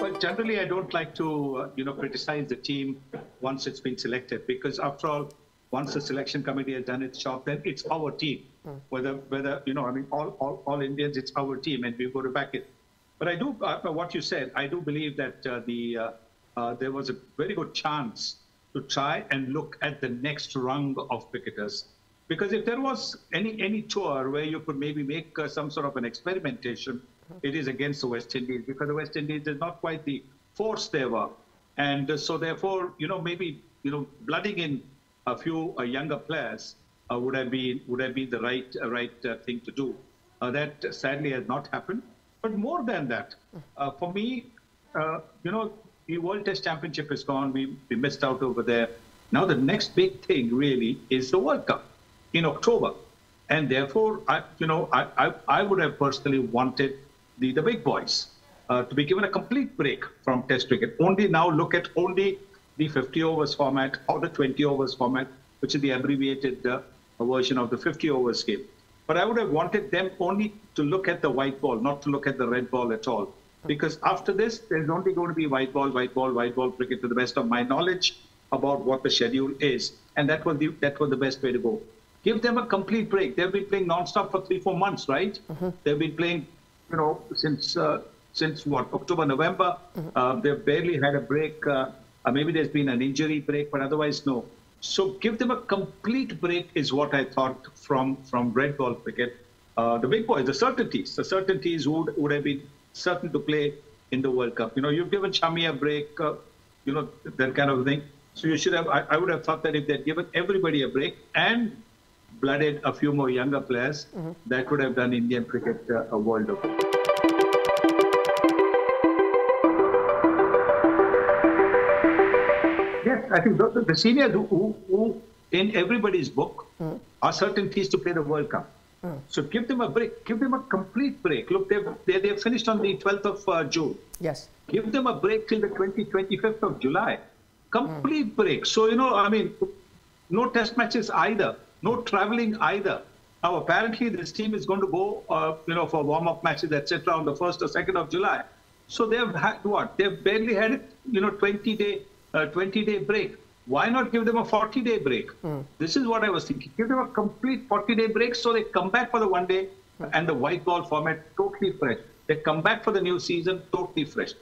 Well, generally, I don't like to, uh, you know, criticize the team once it's been selected because, after all, once the selection committee has done its job, then it's our team. Whether, whether you know, I mean, all, all, all Indians, it's our team, and we go to back it. But I do, uh, what you said, I do believe that uh, the uh, uh, there was a very good chance to try and look at the next rung of cricketers. Because if there was any any tour where you could maybe make uh, some sort of an experimentation, it is against the West Indies because the West Indies is not quite the force they were, and uh, so therefore you know maybe you know blooding in a few uh, younger players uh, would have been would have been the right uh, right uh, thing to do. That sadly has not happened. But more than that, for me, you know, the World Test Championship is gone. We, we missed out over there. Now the next big thing really is the World Cup in October, and therefore, I you know I I, I would have personally wanted the the big boys uh, to be given a complete break from Test cricket. Only now look at only the 50 overs format or the 20 overs format, which is the abbreviated uh, version of the 50 overs game. But I would have wanted them only to look at the white ball, not to look at the red ball at all. Because after this, there's only going to be white ball, white ball, white ball cricket to the best of my knowledge about what the schedule is. And that was the, that was the best way to go. Give them a complete break. They've been playing non-stop for three, four months, right? They've been playing, you know, since uh, since what October, November. Uh, they've barely had a break. Uh, uh, maybe there's been an injury break, but otherwise, no. So give them a complete break is what I thought from from red ball cricket. Uh, the big boys, the certainties, the certainties would would have been certain to play in the World Cup. You know, you've given Shami a break, uh, you know, that kind of thing. So you should have. I, I would have thought that if they'd given everybody a break and blooded a few more younger players, that could have done Indian cricket uh, a world of good. Yes, I think the, the seniors who, who, in everybody's book, are certain certainties to play the World Cup. So give them a break. Give them a complete break. Look, they've, they, they've finished on the 12th of uh, June. Yes. Give them a break till the 20, 25th of July. Complete break. So, you know, I mean, no test matches either. No traveling either. Now, apparently, this team is going to go, uh, you know, for warm-up matches, etc., on the 1st or 2nd of July. So they've had what? They've barely had, you know, 20-day, uh, 20-day break. Why not give them a 40-day break? This is what I was thinking. Give them a complete 40-day break so they come back for the one day and the white ball format totally fresh. They come back for the new season totally fresh.